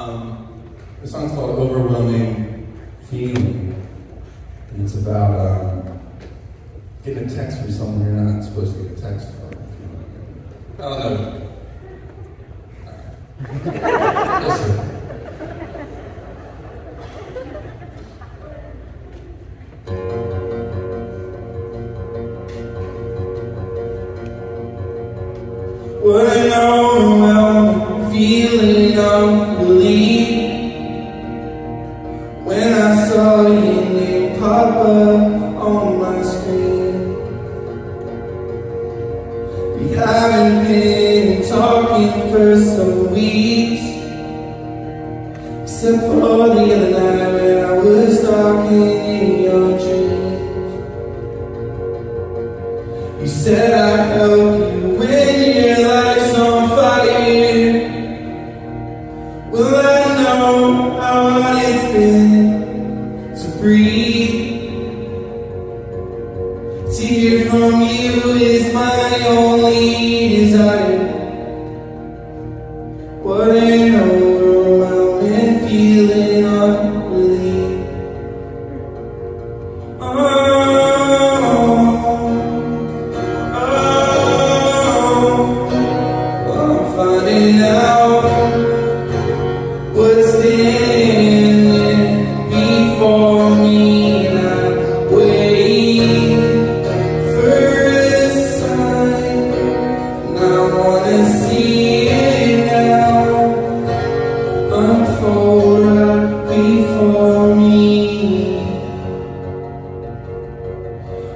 Um, the song's called Overwhelming Feeling. And it's about um, getting a text from someone you're not supposed to get a text from. I don't know. What an overwhelming feeling When I saw your name pop up on my screen We haven't been talking for some weeks. Except for the other night when I was talking in your dreams. You said I'd help how hard it's been to breathe? To hear from you is my only desire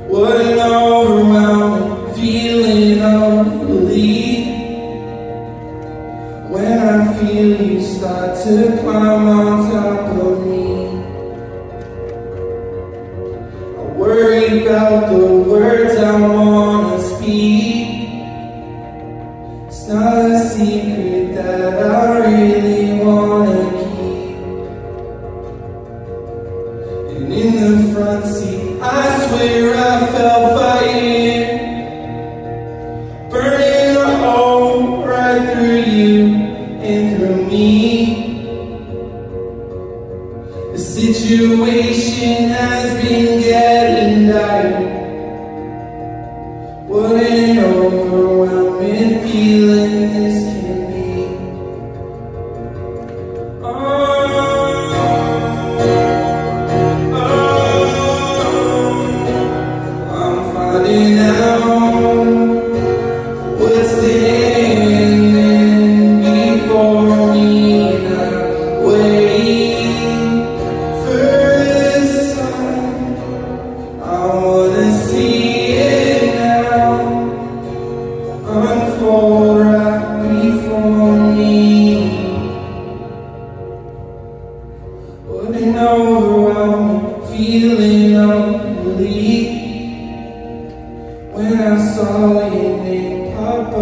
What an overwhelming feeling of relief. When I feel you start to climb on top of me. I worry about the words I wanna speak. It's not a secret that I really and in the front seat, I swear I felt fire Burning a hole right through you and through me. The situation has been getting dire. What an What an overwhelming feeling relief When I saw your name pop